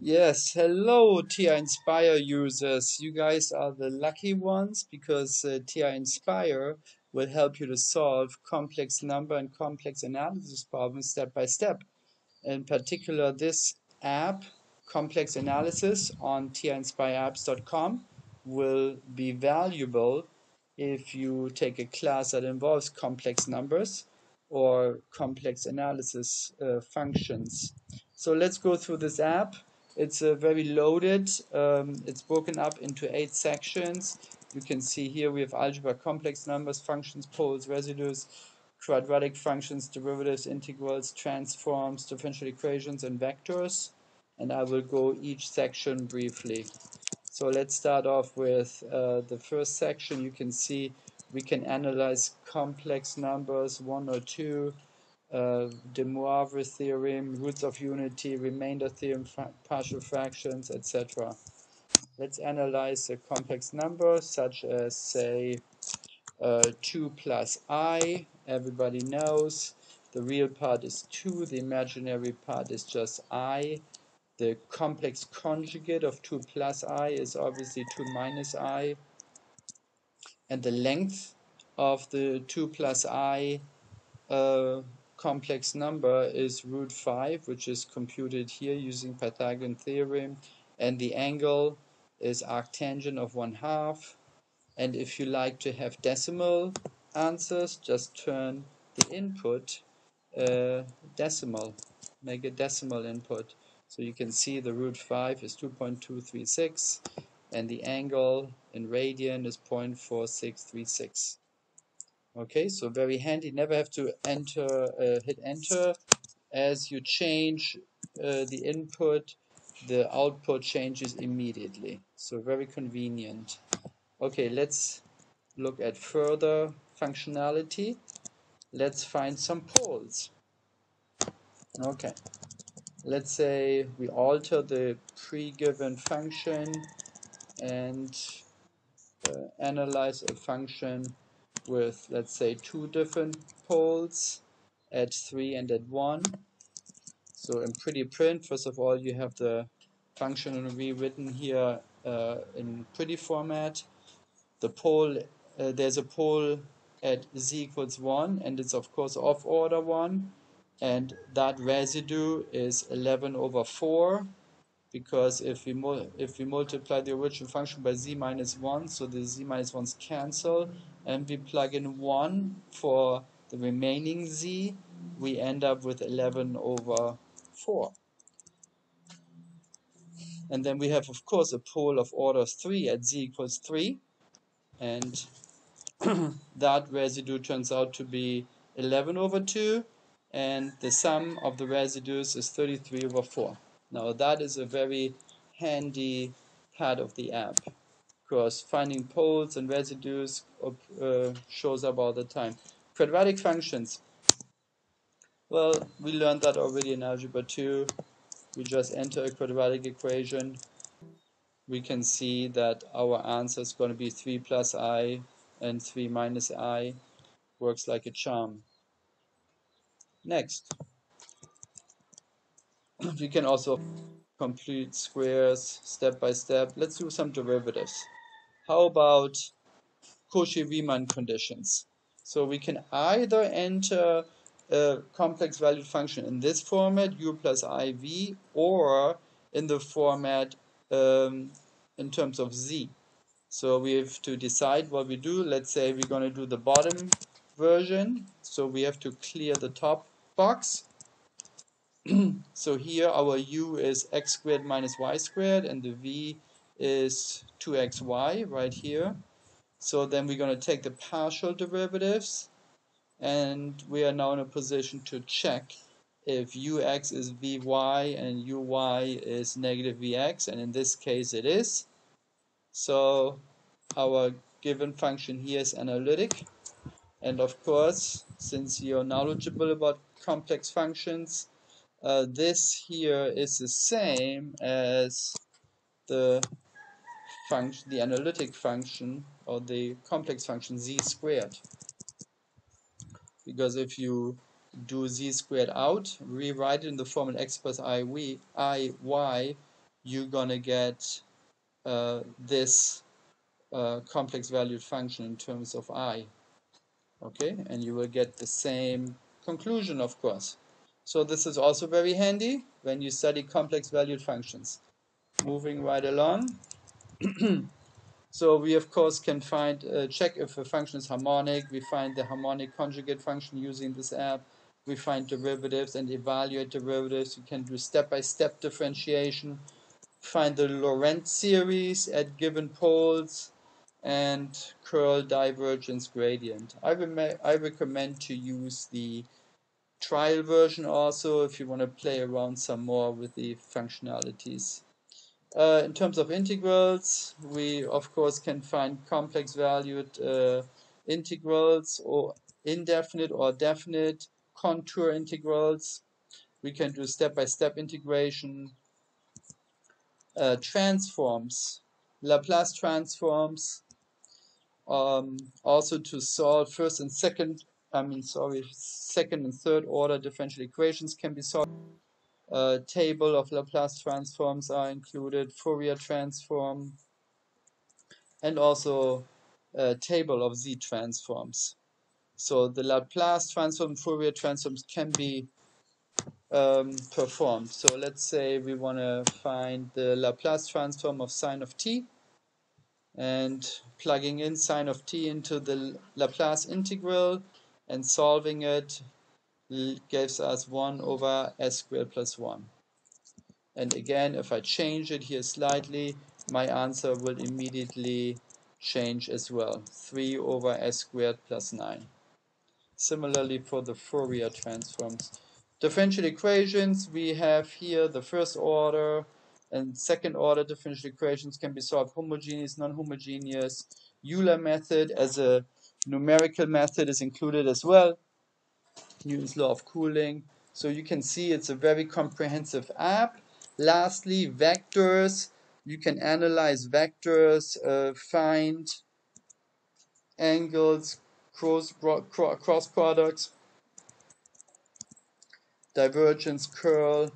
Yes, hello TI-Nspire users. You guys are the lucky ones because uh, TI-Nspire will help you to solve complex number and complex analysis problems step by step. In particular, this app, Complex Analysis on tinspireapps.com, will be valuable if you take a class that involves complex numbers or complex analysis uh, functions. So let's go through this app. It's uh, very loaded. Um, it's broken up into eight sections. You can see here we have algebra, complex numbers, functions, poles, residues, quadratic functions, derivatives, integrals, transforms, differential equations, and vectors. And I will go each section briefly. So let's start off with uh, the first section. You can see we can analyze complex numbers, one or two, uh, de Moivre theorem, roots of unity, remainder theorem, partial fractions, etc. Let's analyze a complex number such as, say, uh, 2 plus i. Everybody knows the real part is 2, the imaginary part is just i. The complex conjugate of 2 plus i is obviously 2 minus i. And the length of the 2 plus i uh, complex number is root 5, which is computed here using Pythagorean theorem, and the angle is arctangent of 1 half. And if you like to have decimal answers, just turn the input uh, decimal, make a decimal input. So you can see the root 5 is 2.236, and the angle in radian is 0.4636. Okay, so very handy. Never have to enter, uh, hit enter. As you change uh, the input, the output changes immediately. So very convenient. Okay, let's look at further functionality. Let's find some poles. Okay, let's say we alter the pre-given function and uh, analyze a function with, let's say, two different poles at 3 and at 1. So in pretty print, first of all, you have the function rewritten here uh, in pretty format. The pole, uh, there's a pole at z equals 1, and it's of course off order 1, and that residue is 11 over 4 because if we if we multiply the original function by z minus 1 so the z minus 1's cancel and we plug in 1 for the remaining z we end up with 11 over 4 and then we have of course a pole of order 3 at z equals 3 and that residue turns out to be 11 over 2 and the sum of the residues is 33 over 4 now that is a very handy part of the app because finding poles and residues uh, shows up all the time. Quadratic functions. Well, we learned that already in Algebra 2. We just enter a quadratic equation. We can see that our answer is going to be 3 plus i and 3 minus i. Works like a charm. Next we can also complete squares step by step. Let's do some derivatives. How about Cauchy-Riemann conditions? So we can either enter a complex valued function in this format, u plus iv, or in the format um, in terms of z. So we have to decide what we do. Let's say we're going to do the bottom version. So we have to clear the top box so here our u is x squared minus y squared and the v is 2xy right here. So then we're going to take the partial derivatives and we are now in a position to check if ux is vy and uy is negative vx and in this case it is. So our given function here is analytic and of course since you're knowledgeable about complex functions uh, this here is the same as the function, the analytic function or the complex function z squared. Because if you do z squared out, rewrite it in the form of x plus i y, you're gonna get uh, this uh, complex valued function in terms of i. Okay, and you will get the same conclusion, of course. So this is also very handy when you study complex valued functions. Moving right along. so we of course can find uh, check if a function is harmonic. We find the harmonic conjugate function using this app. We find derivatives and evaluate derivatives. You can do step-by-step -step differentiation. Find the Laurent series at given poles and curl divergence gradient. I, I recommend to use the trial version also if you want to play around some more with the functionalities. Uh, in terms of integrals, we of course can find complex valued uh, integrals or indefinite or definite contour integrals. We can do step-by-step -step integration. Uh, transforms, Laplace transforms, um, also to solve first and second, I mean, sorry, second and third order differential equations can be solved. A table of Laplace transforms are included, Fourier transform, and also a table of Z transforms. So the Laplace transform, Fourier transforms can be um, performed. So let's say we want to find the Laplace transform of sine of t and plugging in sine of t into the Laplace integral and solving it gives us 1 over s squared plus 1. And again, if I change it here slightly, my answer will immediately change as well. 3 over s squared plus 9. Similarly for the Fourier transforms. Differential equations, we have here the first order and second order differential equations can be solved homogeneous, non-homogeneous. Euler method as a numerical method is included as well. Newton's law of cooling. So you can see it's a very comprehensive app. Lastly, vectors. You can analyze vectors, uh, find angles, cross, cross products, divergence, curl,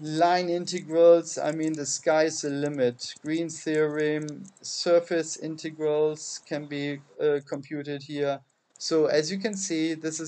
line integrals, I mean the sky's the limit. Green's theorem, surface integrals can be uh, computed here. So as you can see, this is